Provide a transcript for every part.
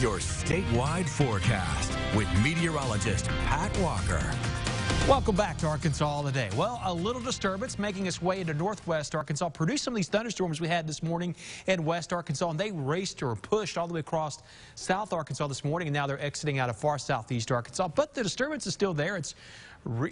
your statewide forecast with meteorologist Pat Walker. Welcome back to Arkansas today. Well, a little disturbance making its way into northwest Arkansas produced some of these thunderstorms we had this morning in west Arkansas, and they raced or pushed all the way across south Arkansas this morning, and now they're exiting out of far southeast Arkansas. But the disturbance is still there. It's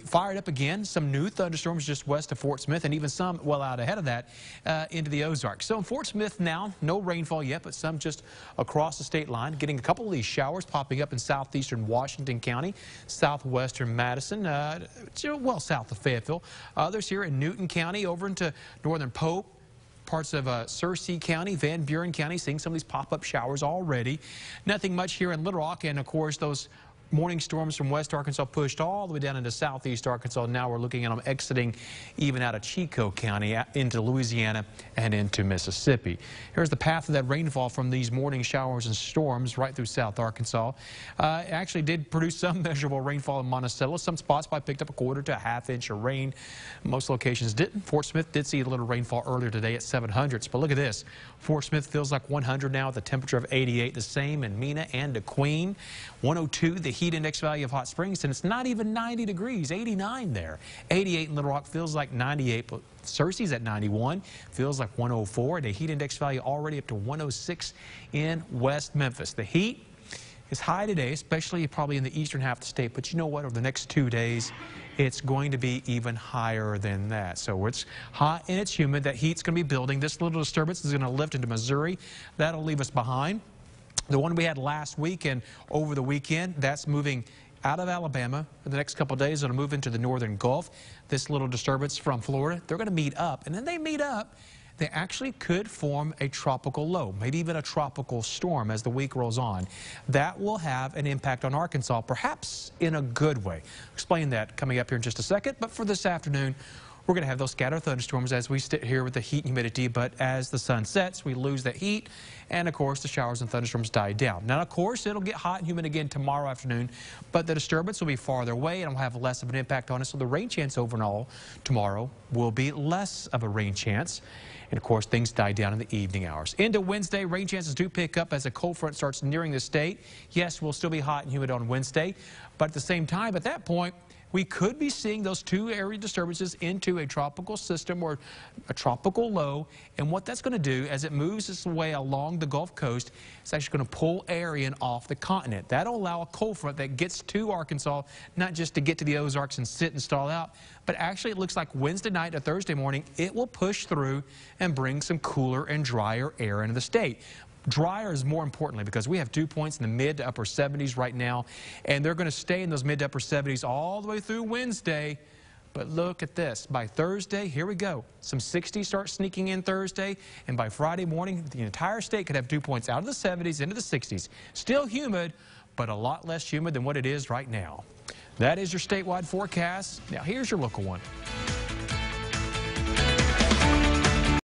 fired up again. Some new thunderstorms just west of Fort Smith and even some well out ahead of that uh, into the Ozarks. So in Fort Smith now, no rainfall yet, but some just across the state line. Getting a couple of these showers popping up in southeastern Washington County, southwestern Madison, uh, well south of Fayetteville. Others here in Newton County over into northern Pope parts of uh, Searcy County, Van Buren County, seeing some of these pop-up showers already. Nothing much here in Little Rock, and of course those morning storms from west Arkansas pushed all the way down into southeast Arkansas. Now we're looking at them exiting even out of Chicot County into Louisiana and into Mississippi. Here's the path of that rainfall from these morning showers and storms right through south Arkansas. Uh, actually did produce some measurable rainfall in Monticello. Some spots probably picked up a quarter to a half inch of rain. Most locations didn't. Fort Smith did see a little rainfall earlier today at 700s. But look at this. Fort Smith feels like 100 now with a temperature of 88. The same in Mena and DeQueen. 102 the heat index value of Hot Springs, and it's not even 90 degrees, 89 there. 88 in Little Rock feels like 98, but Searcy's at 91, feels like 104. The heat index value already up to 106 in West Memphis. The heat is high today, especially probably in the eastern half of the state, but you know what? Over the next two days, it's going to be even higher than that. So it's hot and it's humid. That heat's going to be building. This little disturbance is going to lift into Missouri. That'll leave us behind. The one we had last week and over the weekend, that's moving out of Alabama for the next couple days. It'll move into the northern Gulf. This little disturbance from Florida, they're going to meet up. And then they meet up, they actually could form a tropical low, maybe even a tropical storm as the week rolls on. That will have an impact on Arkansas, perhaps in a good way. Explain that coming up here in just a second. But for this afternoon, we're going to have those scattered thunderstorms as we sit here with the heat and humidity, but as the sun sets, we lose that heat, and of course, the showers and thunderstorms die down. Now, of course, it'll get hot and humid again tomorrow afternoon, but the disturbance will be farther away and will have less of an impact on us, so the rain chance overall tomorrow will be less of a rain chance. And of course, things die down in the evening hours. Into Wednesday, rain chances do pick up as a cold front starts nearing the state. Yes, we'll still be hot and humid on Wednesday, but at the same time, at that point, we could be seeing those two area disturbances into a tropical system or a tropical low. And what that's going to do as it moves its way along the Gulf Coast, it's actually going to pull air in off the continent. That'll allow a cold front that gets to Arkansas, not just to get to the Ozarks and sit and stall out, but actually it looks like Wednesday night or Thursday morning, it will push through and bring some cooler and drier air into the state. Drier is more importantly because we have dew points in the mid to upper 70s right now, and they're going to stay in those mid to upper 70s all the way through Wednesday. But look at this. By Thursday, here we go. Some 60s start sneaking in Thursday, and by Friday morning, the entire state could have dew points out of the 70s into the 60s. Still humid, but a lot less humid than what it is right now. That is your statewide forecast. Now, here's your local one.